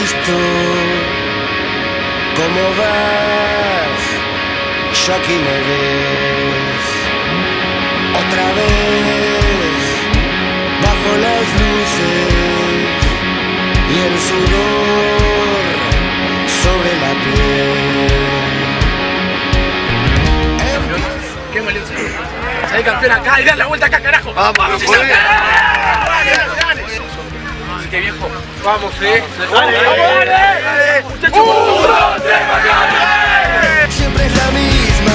visto cómo vas, yo aquí me ves otra vez bajo las luces y el sudor sobre la piel. Qué molido. Salí campeón acá y dar la vuelta acá, carajo. Vamos, vamos, viejo. Vamos, eh. Dale, dale. Muchachos. Siempre es la misma.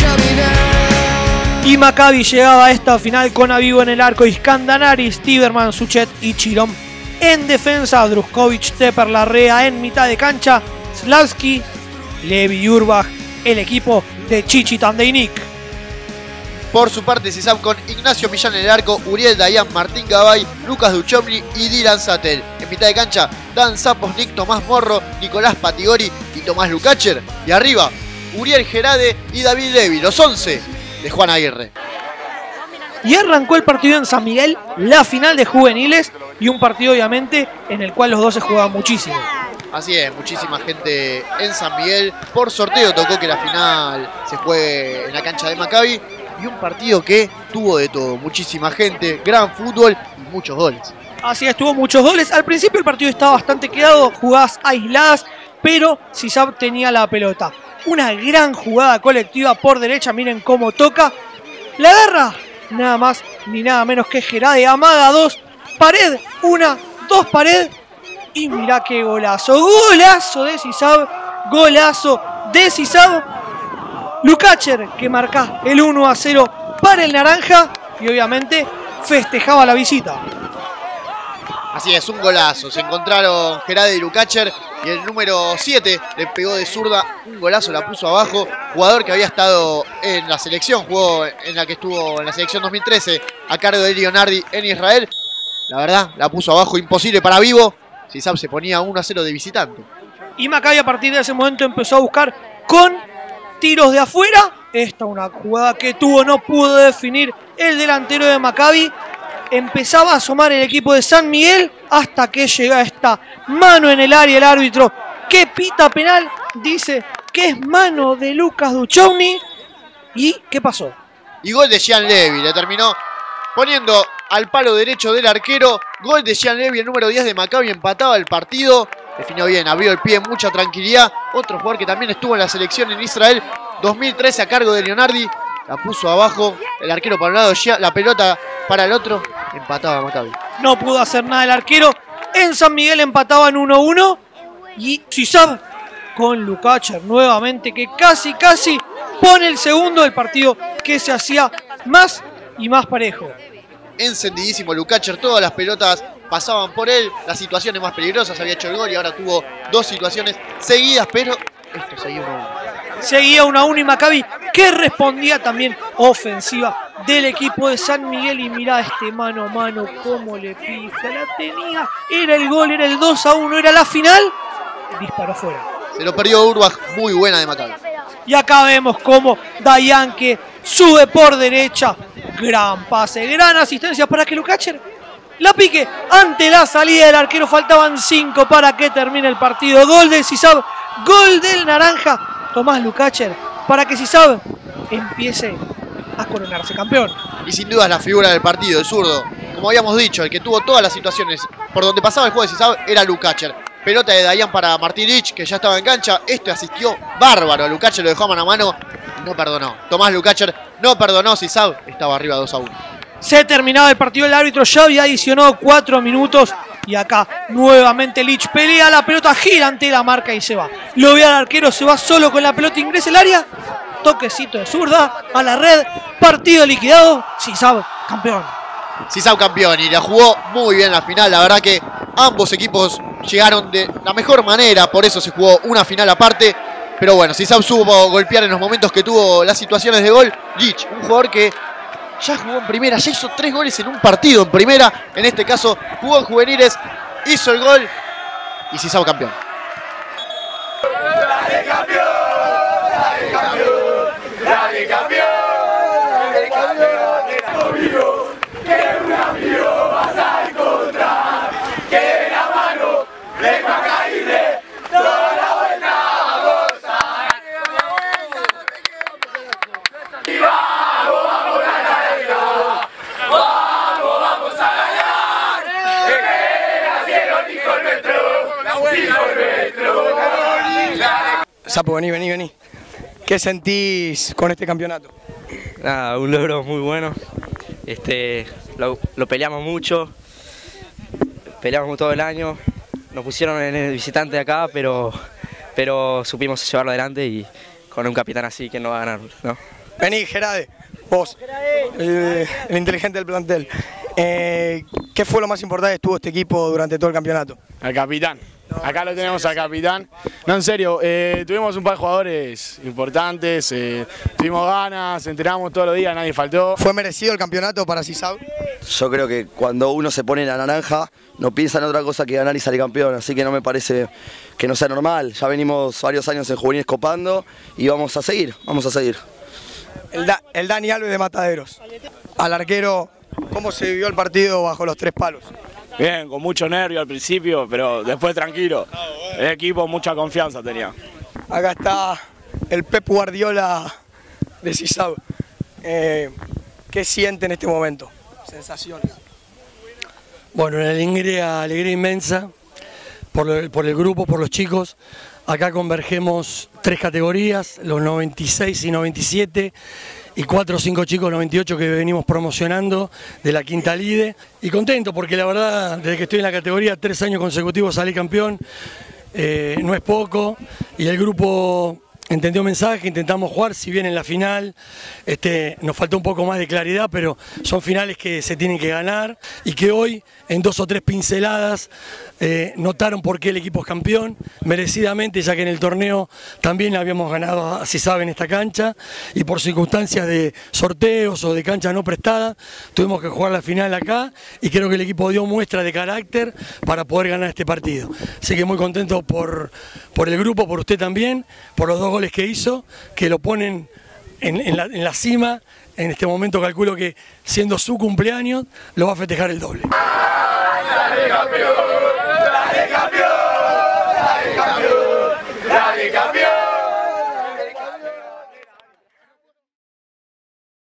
Caminar. Y Maccabi llegaba a esta final con Avivo en el arco, Iskandanaris, Tiberman, Suchet y Chirom. En defensa, Druskovic, Tepper, Larrea en mitad de cancha, Slavski, Levi Urbach, el equipo de Chichi Tandeinik. Por su parte, Cisab con Ignacio Millán en el arco, Uriel Dayan, Martín Gabay, Lucas Duchovny y Dylan Satel. En mitad de cancha, Dan Zaposnik, Tomás Morro, Nicolás Patigori y Tomás Lukácher. Y arriba, Uriel Gerade y David Levi, los 11 de Juan Aguirre. Y arrancó el partido en San Miguel, la final de juveniles y un partido obviamente en el cual los dos se jugaban muchísimo. Así es, muchísima gente en San Miguel. Por sorteo tocó que la final se juegue en la cancha de Maccabi. Y un partido que tuvo de todo, muchísima gente, gran fútbol y muchos goles. Así es, tuvo muchos goles. Al principio el partido estaba bastante quedado, jugadas aisladas, pero Sisab tenía la pelota. Una gran jugada colectiva por derecha, miren cómo toca. La agarra, nada más ni nada menos que Gerade. Amaga dos, pared, una, dos pared. Y mirá qué golazo. Golazo de Sisab, golazo de Sisab. Lukácher que marca el 1 a 0 para el naranja y obviamente festejaba la visita. Así es, un golazo. Se encontraron Gerade y Lukácher y el número 7 le pegó de zurda un golazo, la puso abajo. Jugador que había estado en la selección, jugó en la que estuvo en la selección 2013 a cargo de Leonardi en Israel. La verdad, la puso abajo, imposible para Vivo. Sisab se ponía 1 a 0 de visitante. Y Maccabi a partir de ese momento empezó a buscar con tiros de afuera. Esta una jugada que tuvo, no pudo definir el delantero de Maccabi. Empezaba a asomar el equipo de San Miguel hasta que llega esta mano en el área. El árbitro que pita penal dice que es mano de Lucas Duchovny. ¿Y qué pasó? Y gol de Jean Levy, le terminó poniendo al palo derecho del arquero. Gol de Jean Levy, el número 10 de Maccabi, empataba el partido. Definió bien, abrió el pie, mucha tranquilidad. Otro jugador que también estuvo en la selección en Israel, 2013 a cargo de Leonardi. La puso abajo, el arquero para un lado, la pelota para el otro. Empataba Maccabi. No pudo hacer nada el arquero. En San Miguel empataban 1-1. Y Sisab con Lukácher nuevamente, que casi, casi pone el segundo del partido que se hacía más y más parejo. Encendidísimo Lukácher, todas las pelotas pasaban por él, las situaciones más peligrosas, había hecho el gol y ahora tuvo dos situaciones seguidas, pero esto seguía 1 1. Seguía 1 a 1 y Maccabi que respondía también ofensiva del equipo de San Miguel y mirá este mano a mano cómo le pisa, la tenía, era el gol, era el 2 a 1, era la final, disparó fuera. Se lo perdió Urbach, muy buena de Maccabi. Y acá vemos cómo Dayan que sube por derecha, gran pase, gran asistencia para que Lukácher la pique ante la salida del arquero. Faltaban 5 para que termine el partido. Gol de Sisab, gol del Naranja. Tomás Lukácher para que Sisab empiece a coronarse campeón. Y sin duda es la figura del partido, el zurdo. Como habíamos dicho, el que tuvo todas las situaciones por donde pasaba el juego de Sisab era Lukácher. Pelota de Dayan para Martín Lich, que ya estaba en cancha. Este asistió bárbaro. Lukácher lo dejó mano a mano no perdonó. Tomás Lukácher no perdonó. Sisab estaba arriba 2 a 1. Se terminaba el partido, el árbitro ya había adicionado 4 minutos. Y acá nuevamente Lich pelea la pelota, gira ante la marca y se va. Lo ve al arquero, se va solo con la pelota, ingresa el área. Toquecito de zurda a la red. Partido liquidado. Sisab campeón. Sisab campeón y la jugó muy bien la final. La verdad que ambos equipos llegaron de la mejor manera. Por eso se jugó una final aparte. Pero bueno, Sisab supo golpear en los momentos que tuvo las situaciones de gol. Lich, un jugador que ya jugó en primera, ya hizo tres goles en un partido en primera. En este caso, jugó en juveniles, hizo el gol y Sisab campeón. ¡Dale campeón! ¡Dale campeón! ¡Dale campeón! ¡Dale campeón! Conmigo, que un amigo vas a encontrar. Que de la mano Sapo, vení, vení, vení. ¿Qué sentís con este campeonato? Nada, un logro muy bueno. Este, lo, lo peleamos mucho, peleamos todo el año. Nos pusieron en el visitante acá, pero, pero supimos llevarlo adelante y con un capitán así que no va a ganar. ¿no? Vení, Gerade, vos, el, el inteligente del plantel. Eh, ¿Qué fue lo más importante que tuvo este equipo durante todo el campeonato? Al capitán. Acá lo tenemos al capitán. No, en serio, eh, tuvimos un par de jugadores importantes, eh, tuvimos ganas, entrenamos todos los días, nadie faltó. ¿Fue merecido el campeonato para Cisab? Yo creo que cuando uno se pone la naranja no piensa en otra cosa que ganar y salir campeón, así que no me parece que no sea normal. Ya venimos varios años en juveniles copando y vamos a seguir, vamos a seguir. El, Da- el Dani Alves de Mataderos. Al arquero, ¿cómo se vivió el partido bajo los tres palos? Bien, con mucho nervio al principio, pero después tranquilo. El equipo mucha confianza tenía. Acá está el Pep Guardiola de Cisab. Eh, ¿Qué siente en este momento? Sensaciones. Bueno, una alegría, alegría inmensa por el, por el grupo, por los chicos. Acá convergemos tres categorías, los 96 y 97 y cuatro o cinco chicos 98 que venimos promocionando de la quinta lide. Y contento porque la verdad, desde que estoy en la categoría, tres años consecutivos salí campeón, eh, no es poco. Y el grupo entendió mensaje, intentamos jugar, si bien en la final este, nos faltó un poco más de claridad, pero son finales que se tienen que ganar y que hoy en dos o tres pinceladas eh, notaron por qué el equipo es campeón, merecidamente, ya que en el torneo también habíamos ganado, así saben, esta cancha y por circunstancias de sorteos o de cancha no prestada, tuvimos que jugar la final acá y creo que el equipo dio muestra de carácter para poder ganar este partido. Así que muy contento por, por el grupo, por usted también, por los dos que hizo, que lo ponen en, en la, en la cima. En este momento calculo que siendo su cumpleaños lo va a festejar el doble. ¡Dale campeón! ¡Dale campeón! ¡Dale campeón! ¡Dale campeón!